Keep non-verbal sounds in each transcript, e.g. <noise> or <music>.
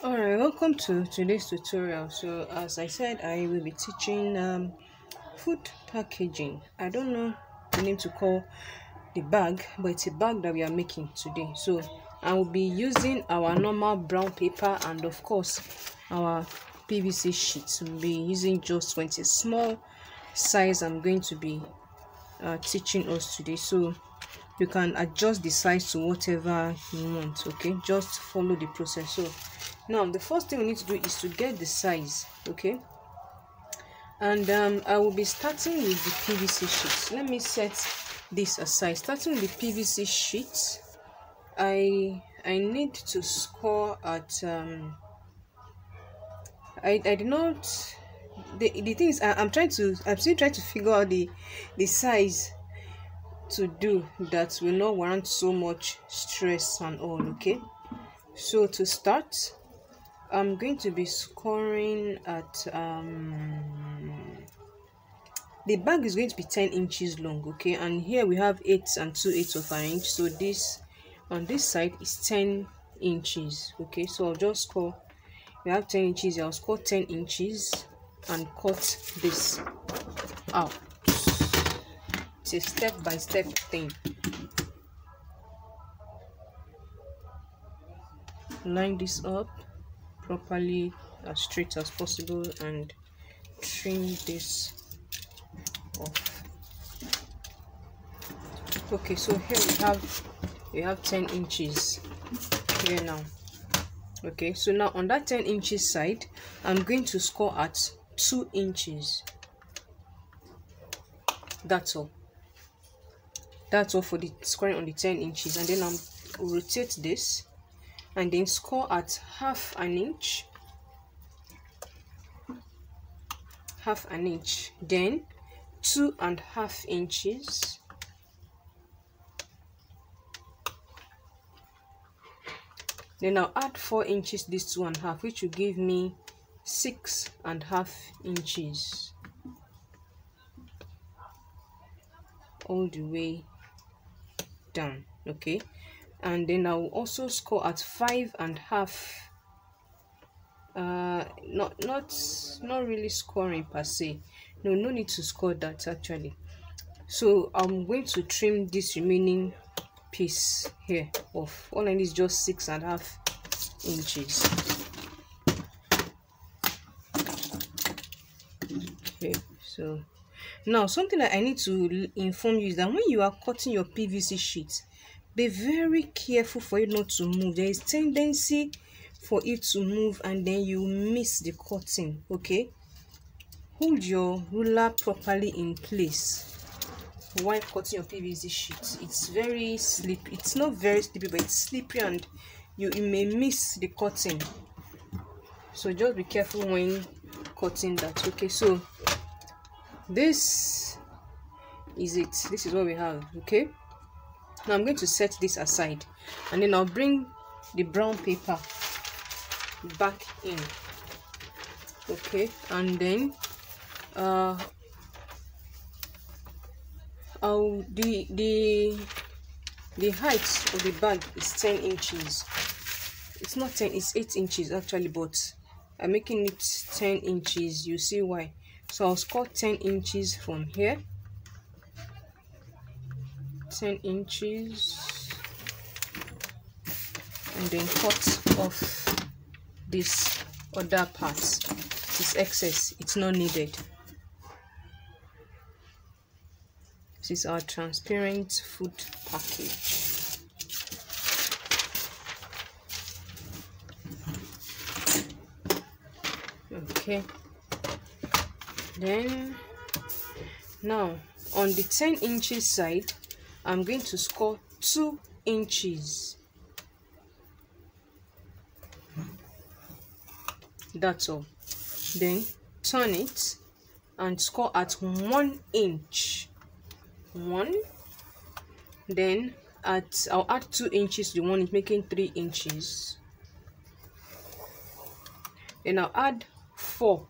Alright, welcome to today's tutorial. So as I said, I will be teaching um, food packaging. I don't know the name to call the bag, but it's a bag that we are making today. So I will be using our normal brown paper and of course our PVC sheets. We'll be using just 20 small size I'm going to be uh, teaching us today. So you can adjust the size to whatever you want okay just follow the process so now the first thing we need to do is to get the size okay? And um, i will be starting with the pvc sheets. Let me set this aside. Starting with the pvc sheets i i need to score at um i i did not the, the thing is I, i'm trying to i'm still trying to figure out the the size to do that will not warrant so much stress and all okay? So to start i'm going to be scoring at um the bag is going to be 10 inches long okay? And here we have 8 and 2 eighths of an inch. So this on this side is 10 inches okay? So i'll just score we have 10 inches i'll score 10 inches and cut this out. It's a step by step thing. Line this up properly as straight as possible and trim this off. Okay so here we have we have 10 inches here now. Okay so now on that 10 inches side i'm going to score at 2 inches. That's all. That's all for the scoring on the 10 inches. And then i'm rotate this and then score at half an inch. Half an inch. Then two and half inches. Then i'll add four inches this two and half which will give me six and half inches. All the way down okay and then i will also score at five and half. Uh not not not really scoring per se. No no need to score that actually. So i'm going to trim this remaining piece here off all i need is just six and a half inches. Okay so now something that i need to inform you is that when you are cutting your pvc sheet be very careful for it not to move. There is tendency for it to move and then you miss the cutting okay? Hold your ruler properly in place while cutting your pvc sheet. It's very slippery it's not very slippery but it's slippery and you, you may miss the cutting. So just be careful when cutting that okay? So this is it. This is what we have okay now i'm going to set this aside and then i'll bring the brown paper back in. Okay and then uh I'll, the the the height of the bag is 10 inches. It's not 10 it's 8 inches actually but i'm making it 10 inches. You see why? So i'll score 10 inches from here 10 inches. And then cut off this other part. This excess. It's not needed. This is our transparent food package. Okay. Then now on the 10 inches side i'm going to score 2 inches. That's all. Then turn it and score at 1 inch. 1 then at i'll add 2 inches to the one inch making 3 inches. Then i'll add 4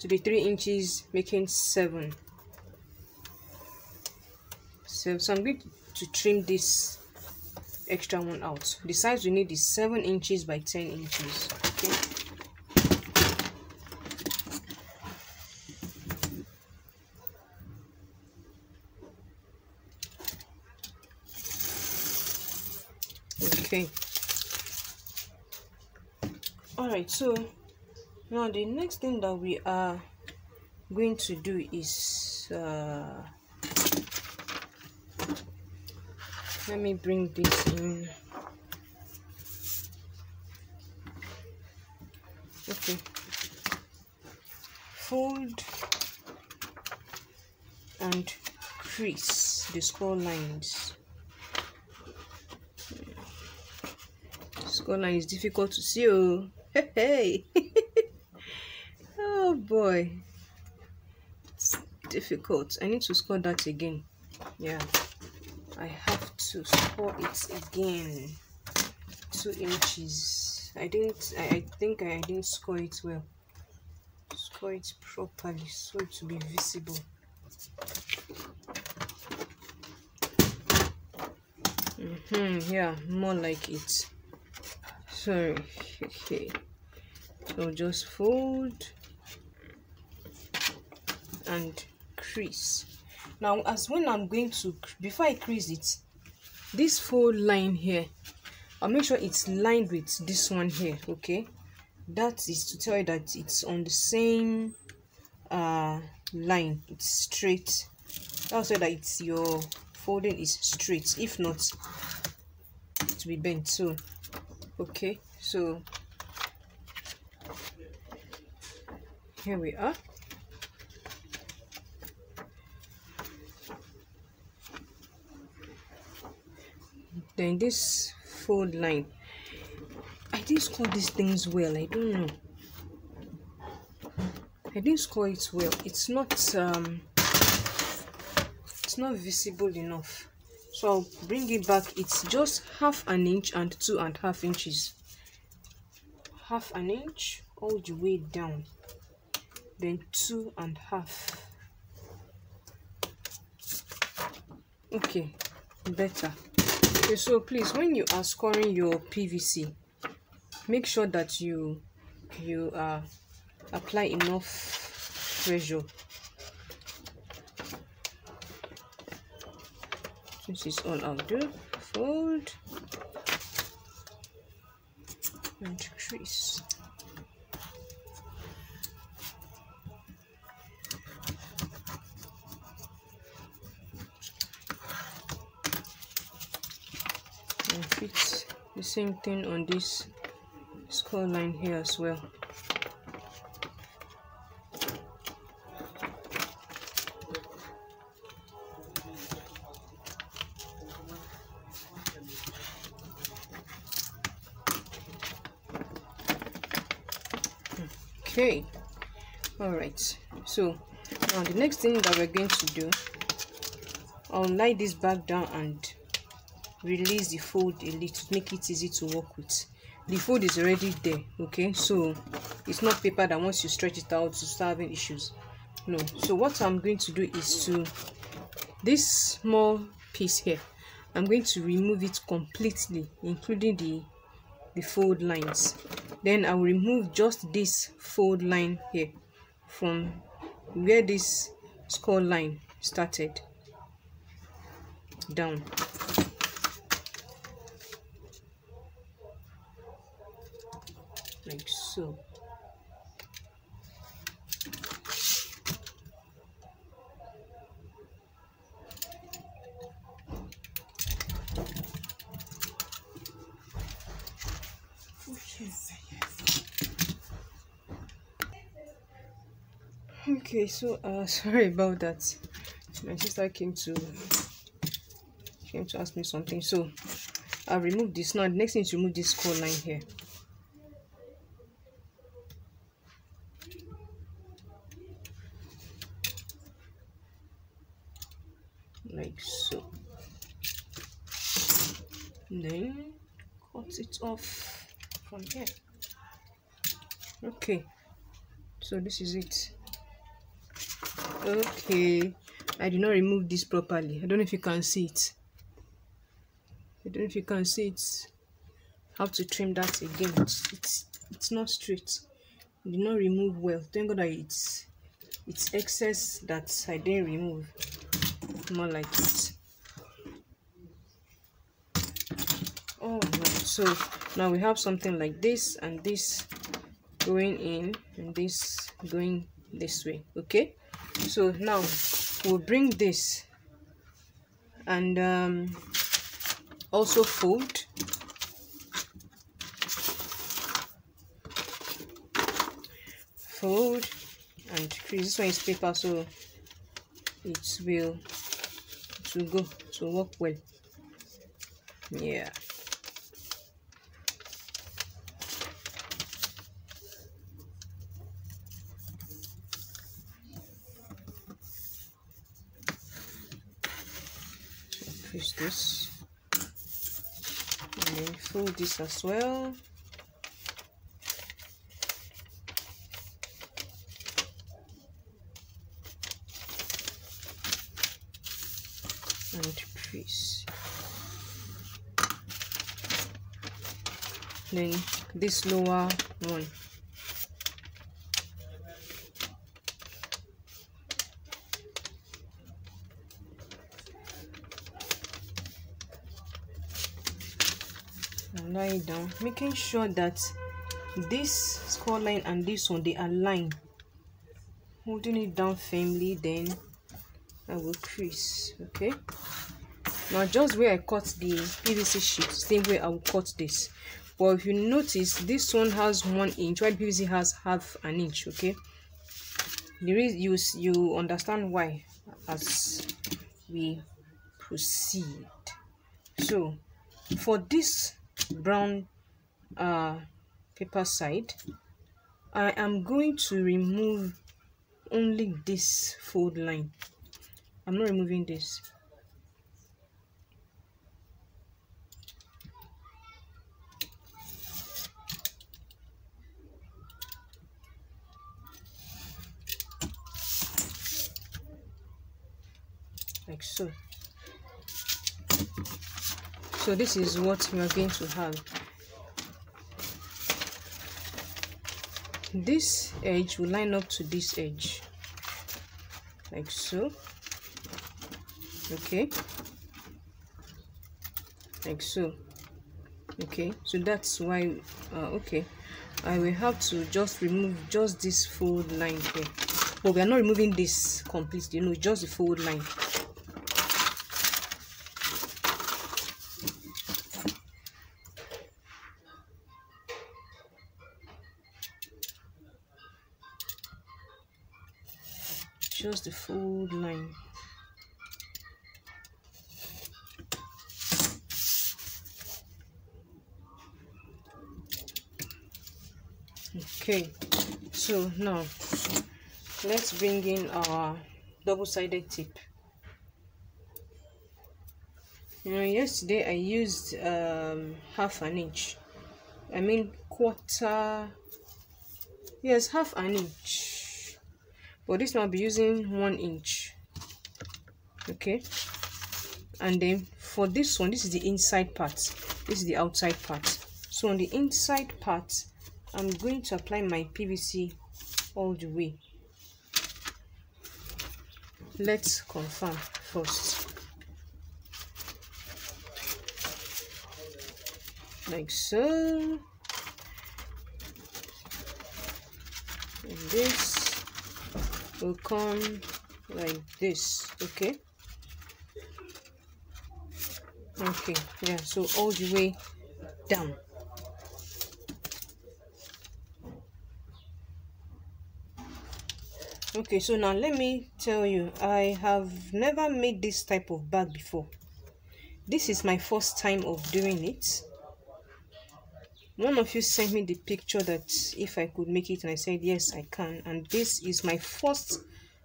to the 3 inches making 7 so, so i'm going to trim this extra one out. The size we need is 7 inches by 10 inches. Okay. Okay. All right so now the next thing that we are going to do is uh, let me bring this in. Okay. Fold and crease the score lines. Score line is difficult to see oh. <laughs> Hey <laughs> oh boy. It's difficult. I need to score that again. Yeah. I have to score it again. Two inches. I didn't i, I think I, didn't score it well. Score it properly so it will be visible. Mm -hmm, yeah more like it. Sorry. Okay. So just fold and crease. Now as when i'm going to before i crease it this fold line here i'll make sure it's lined with this one here okay? That is to tell you that it's on the same uh line. It's straight. Why that it's your folding is straight. If not to be bent so okay so here we are then this fold line. I didn't score these things well i don't know. I didn't score it well. It's not um it's not visible enough. So I'll bring it back. It's just half an inch and two and half inches. Half an inch all the way down. Then two and half. Okay better okay so please when you are scoring your PVC make sure that you you uh, apply enough pressure. This is all I'll do. Fold. And crease same thing on this score line here as well. Okay all right so now the next thing that we're going to do i'll lie this back down and release the fold a little make it easy to work with. The fold is already there okay? So it's not paper that once you stretch it out to start having issues. No. So what i'm going to do is to this small piece here i'm going to remove it completely including the the fold lines. Then i will remove just this fold line here from where this score line started. Down like so. Okay so uh <laughs> sorry about that. My sister came to came to ask me something. So i removed this. Now the next thing is remove this score line here like so then cut it off from here. Okay. So this is it. Okay. I did not remove this properly. I don't know if you can see it. I don't know if you can see it. How to trim that again. It's, it's it's not straight. Did not remove well. Thank god that it's it's excess that i didn't remove. More like oh no so now we have something like this and this going in and this going this way okay? So now we'll bring this and um, also fold. Fold and crease. This one is paper so it will will go to work well. Yeah crease this and then fold this as well. And crease then this lower one lie down making sure that this score line and this one they align. Holding it down firmly then I will crease okay? Now just where I cut the PVC sheet same way I will cut this. But if you notice this one has one inch while PVC has half an inch okay? The reason you you understand why as we proceed. So for this brown uh paper side. I am going to remove only this fold line. I'm not removing this. Like so so this is what we are going to have. This edge will line up to this edge. Like so. Okay. Like so. Okay. So that's why uh, okay. I will have to just remove just this fold line here. But we are not removing this completely you know just the fold line just the fold line. Okay so now let's bring in our double-sided tip. You know yesterday i used um half an inch. I mean quarter yes half an inch but this one i'll be using one inch. Okay. And then for this one this is the inside part. This is the outside part. So on the inside part i'm going to apply my pvc all the way. Let's confirm first. Like so. And this will come like this okay? Okay yeah so all the way down. Okay so now let me tell you i have never made this type of bag before. This is my first time of doing it one of you sent me the picture that if i could make it and i said yes i can. And this is my first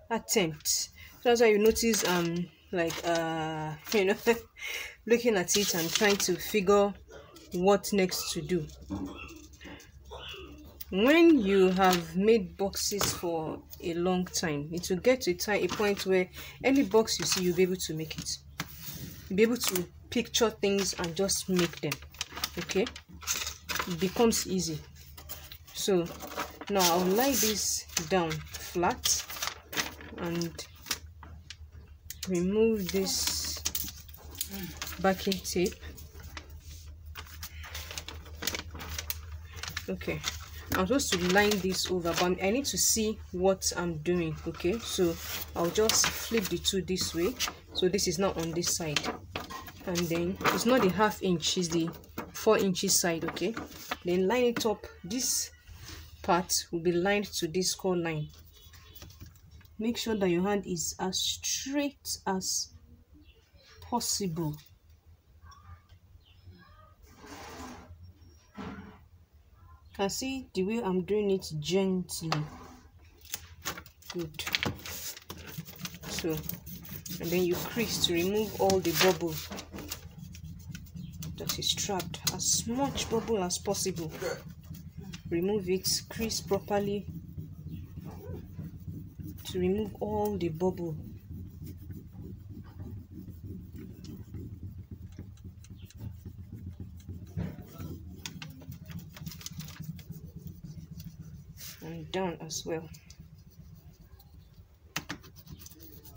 attempt. So that's why you notice um like uh <laughs> you know looking at it and trying to figure what next to do. When you have made boxes for a long time it will get to a, point where any box you see you'll be able to make it. Be able to picture things and just make them. Okay becomes easy. So now i'll lie this down flat and remove this backing tape. Okay i'm supposed to line this over but i need to see what i'm doing okay? So i'll just flip the two this way. So this is not on this side. And then it's not the half inch it's the four inches side okay? Then line it up. This part will be lined to this score line. Make sure that your hand is as straight as possible. Can see the way I'm doing it gently. Good. So and then you crease to remove all the bubble that is trapped as much bubble as possible. Remove it crease properly to remove all the bubble. And down as well.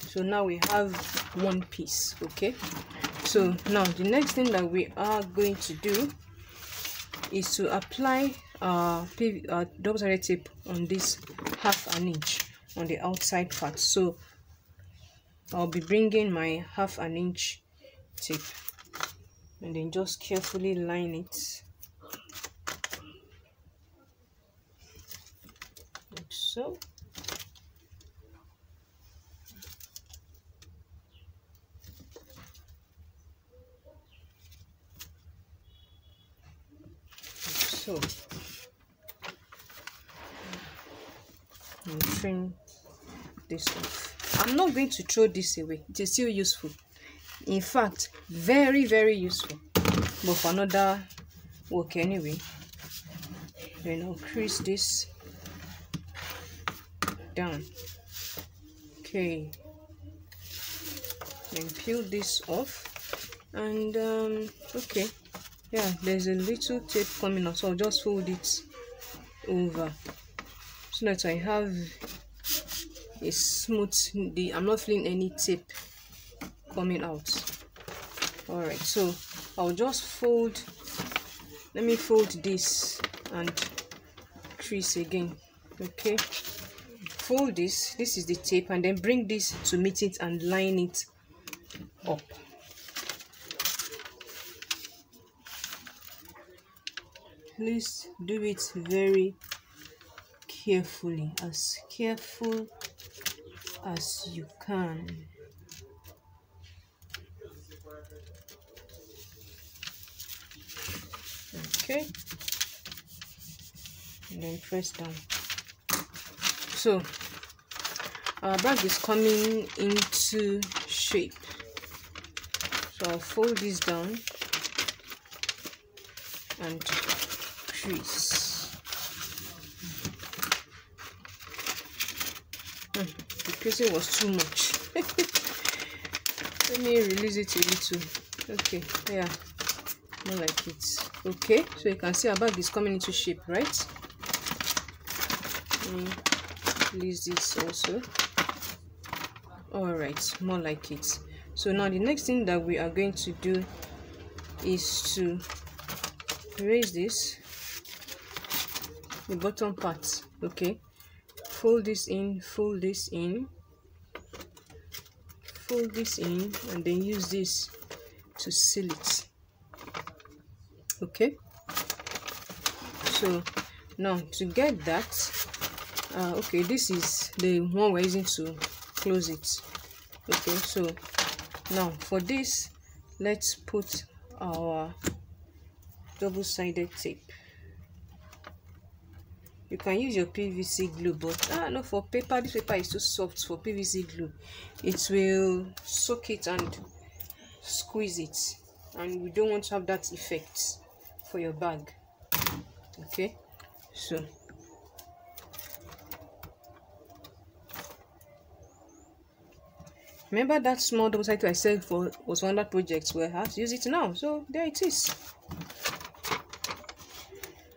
So now we have one piece okay so now the next thing that we are going to do is to apply uh, uh double-sided tape on this half an inch on the outside part. So I'll be bringing my half an inch tape and then just carefully line it. Like so so trim this off. I'm not going to throw this away. It is still useful. In fact very very useful. But for another work anyway. Then i'll crease this down. Okay. Then peel this off. And um okay yeah there's a little tape coming out so i'll just fold it over. So that i have a smooth i'm not feeling any tape coming out. All right so i'll just fold let me fold this and crease again okay? Fold this this is the tape and then bring this to meet it and line it up please do it very carefully as careful as you can. Okay. And then press down. So our bag is coming into shape. So I'll fold this down and crease. Hmm, the creasing was too much. <laughs> Let me release it a little. Okay, yeah, more like it. Okay, so you can see our bag is coming into shape, right? release this also. Alright, more like it. So now the next thing that we are going to do is to raise this the bottom part okay? Fold this in fold this in fold this in and then use this to seal it okay? So now to get that uh, okay this is the one we're using to close it okay? So now for this let's put our double-sided tape you can use your pvc glue but ah no for paper this paper is too soft for pvc glue. It will soak it and squeeze it and we don't want to have that effect for your bag. Okay? So remember that small double sided i said for was one that projects where i have to use it now. So there it is.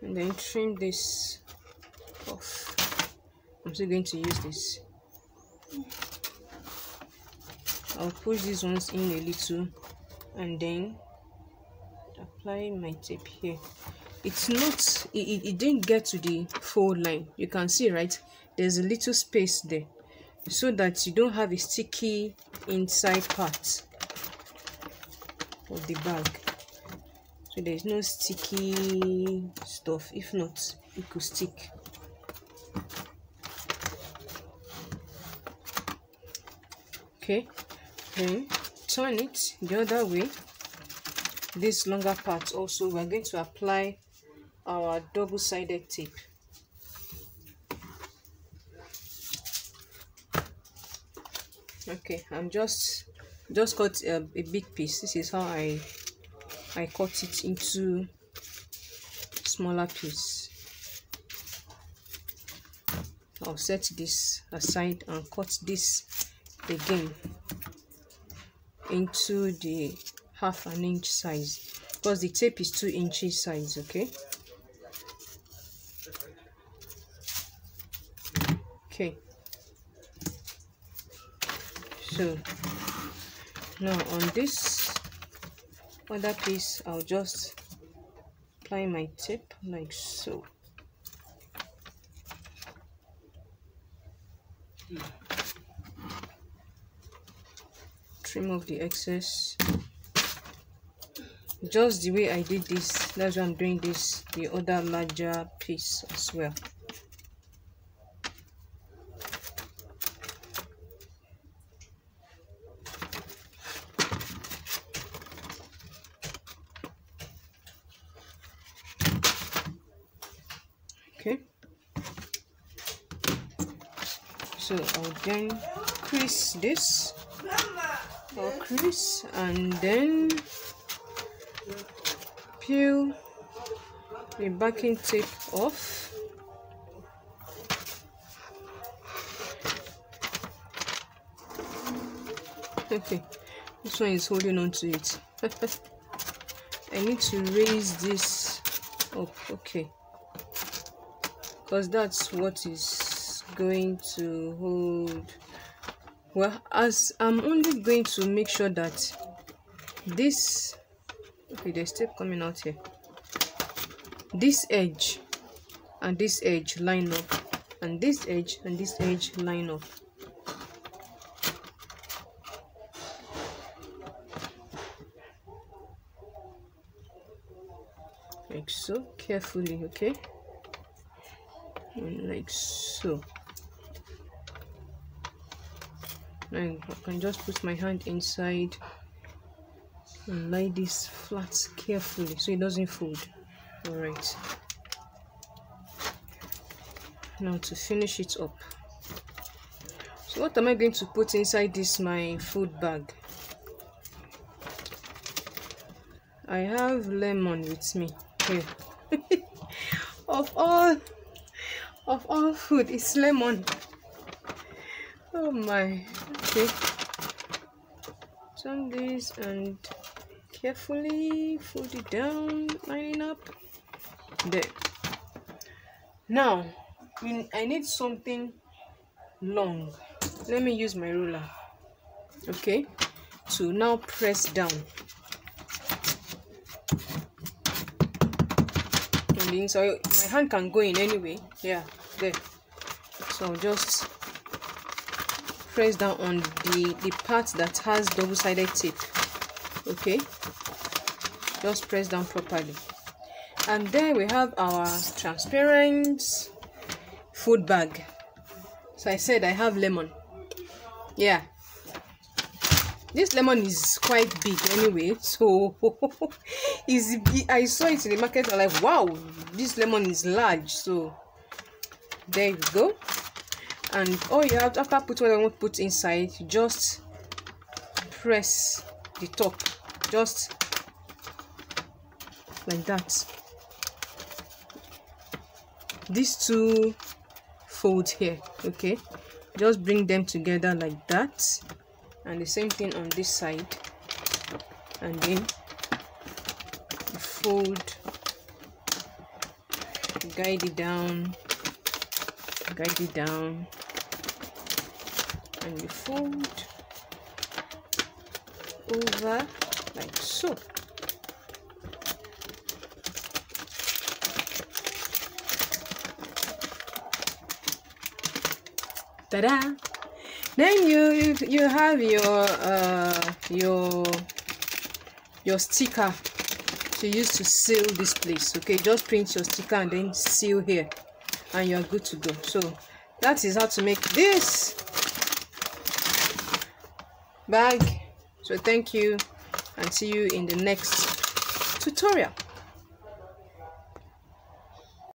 And then trim this off i'm still going to use this. I'll push these ones in a little and then apply my tape here. It's not it, it, didn't get to the fold line. You can see right? There's a little space there so that you don't have a sticky inside part of the bag. So there's no sticky stuff. If not it could stick okay. Then turn it the other way. This longer part also we're going to apply our double-sided tape. Okay i'm just just cut a, a big piece. This is how i i cut it into smaller piece. I'll set this aside and cut this again into the half an inch size. Because the tape is two inches size okay? Okay. So now on this other piece I'll just apply my tape like so off the excess. Just the way I did this that's why I'm doing this the other larger piece as well. Okay. So I'll then crease this I'll crease and then peel the backing tape off. Okay this one is holding on to it. <laughs> I need to raise this up okay. Because that's what is going to hold well as I'm only going to make sure that this okay there's tape coming out here. This edge and this edge line up and this edge and this edge line up. Like so carefully okay? And like so I can just put my hand inside and lie this flat carefully so it doesn't fold. All right now to finish it up. So what am i going to put inside this my food bag? I have lemon with me. Here. <laughs> Of all of all food it's lemon oh my. Okay. Turn this and carefully fold it down lining up. There. Now i need something long. Let me use my ruler. Okay. To now press down. Inside. My hand can go in anyway. Yeah. There. So just press down on the the part that has double-sided tape okay? Just press down properly. And then we have our transparent food bag. So i said i have lemon. Yeah. This lemon is quite big anyway so <laughs> is i saw it in the market i'm like wow this lemon is large. So there you go and oh, have to, after put what i want to put inside just press the top. Just like that. These two folds here okay? Just bring them together like that. And the same thing on this side. And then fold guide it down guide it down and you fold over like so. Ta-da! Then you you have your uh your your sticker to use to seal this place okay? Just print your sticker and then seal here and you're good to go. So that is how to make this bag so thank you and see you in the next tutorial